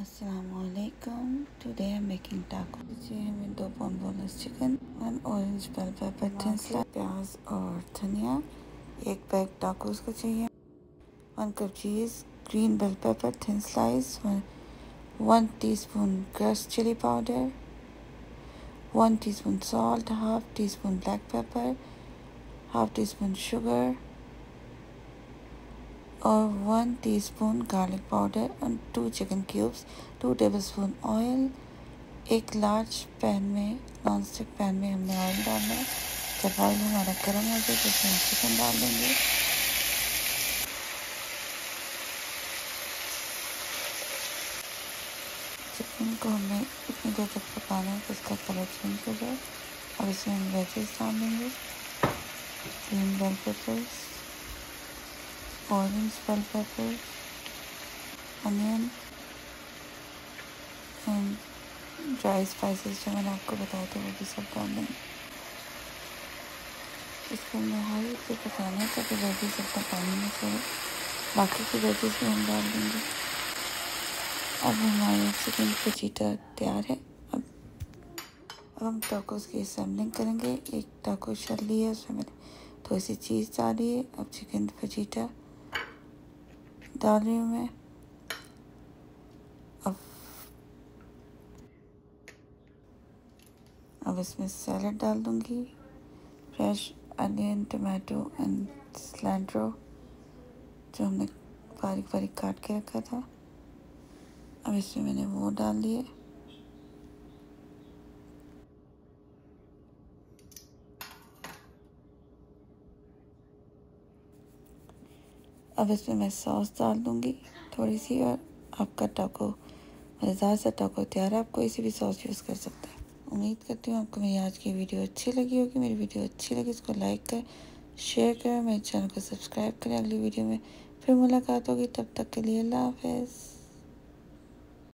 Assalamualaikum. Today I'm making taco. चाहिए हमें दो pound boneless chicken one orange bell pepper slice प्याज और धनिया एक बैग टाकोस का चाहिए one cup cheese green bell pepper thin slice one teaspoon crush chilli powder one teaspoon salt half teaspoon black pepper half teaspoon sugar और one teaspoon garlic powder और two chicken cubes two tablespoon oil एक large pan में non stick pan में हमने oil डालना है। जब oil हमारा गर्म हो जाए तो उसमें चिकन डाल देंगे। चिकन को हमें इतनी देर तक पकाना है कि इसका कलर चेंज हो जाए। और इसमें हम वेजेस डाल देंगे green bell peppers orange bell pepper, onion and dry spices जो मैंने आपको बताया था वो भी सब डाल देंगे। इसको हमने हाई से पकाना है ताकि वेजिस अपना पानी में छोड़े बाकी की वेजिस भी हम डाल देंगे। अब हमारा चिकन पचीटा तैयार है। अब अब हम टाकोस की असेंबलिंग करेंगे। एक टाको शल ली है उसमें मैंने थोड़ी सी चीज़ डाली है। अब चिकन फजीटा डाल रही हूँ मैं। अब अब इसमें सैलड डाल दूँगी। Fresh onion tomato and cilantro जो हमने बारीक बारीक काट के रखा था। अब इसमें मैंने वो डाल दिए। अब इसमें मैं सॉस डाल दूँगी थोड़ी सी और आपका टाको, मज़ेदार सा टाको तैयार है। आप कोई सी भी सॉस यूज़ कर सकते हैं। उम्मीद करती हूँ आपको मेरी आज की वीडियो अच्छी लगी होगी। मेरी वीडियो अच्छी लगी इसको लाइक करें, शेयर करें मेरे चैनल को सब्सक्राइब करें। अगली वीडियो में फिर मुलाकात होगी। तब तक के लिए अल्लाह हाफ़